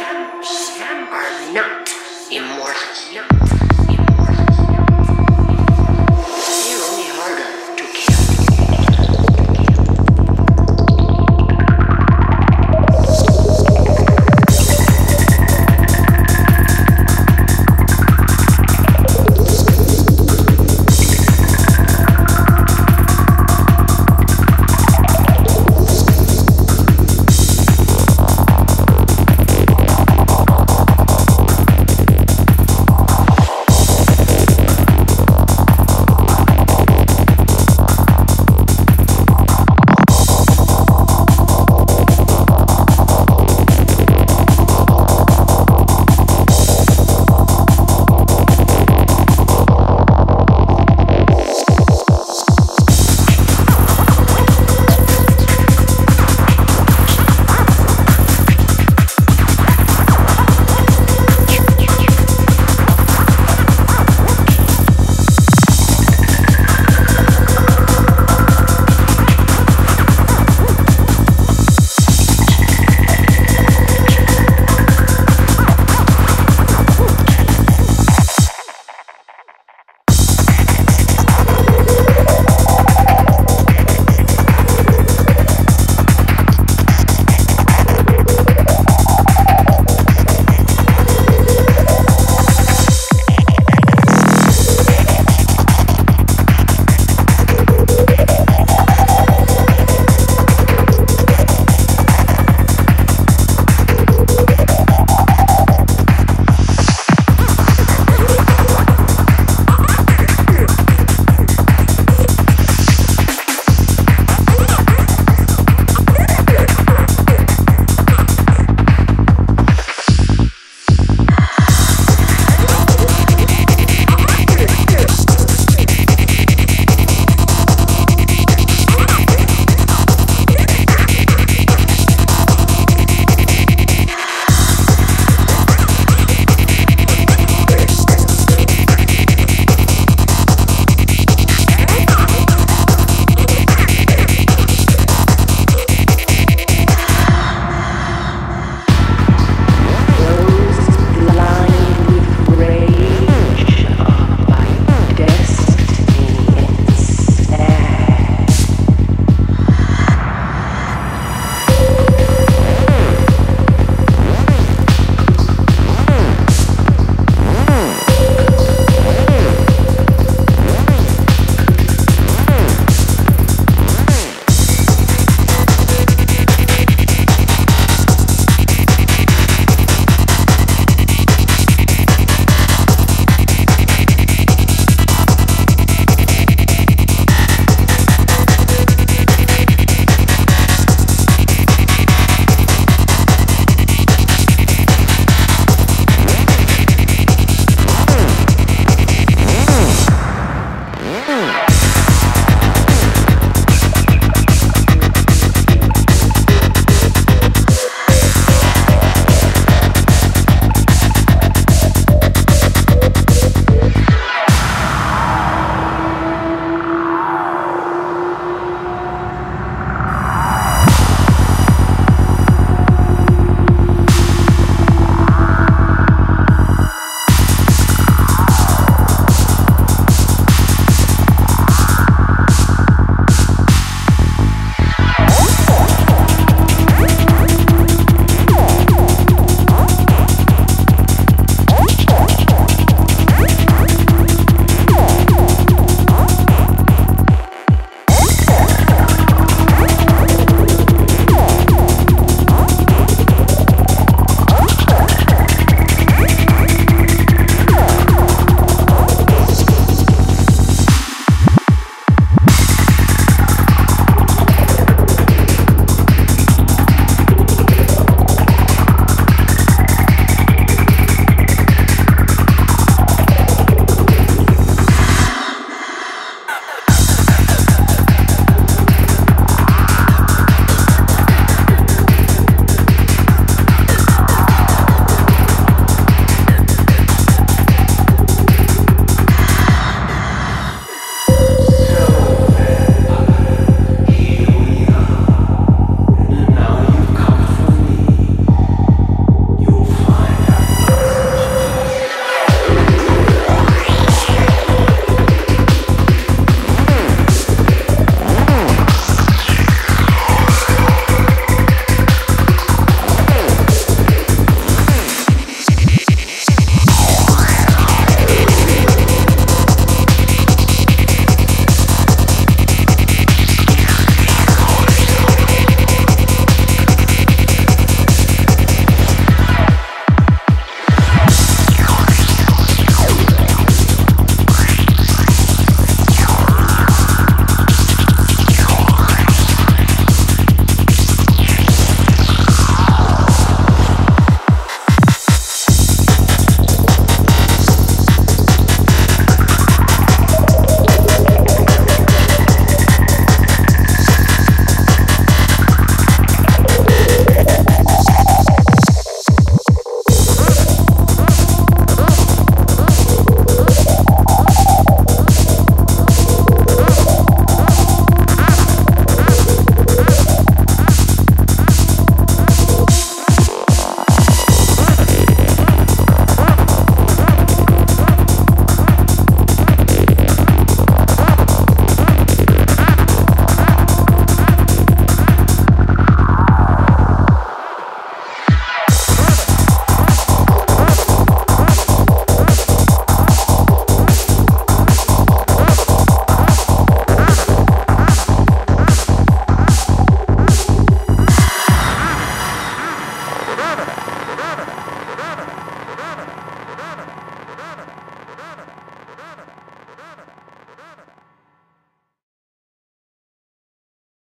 vamps are not immortal.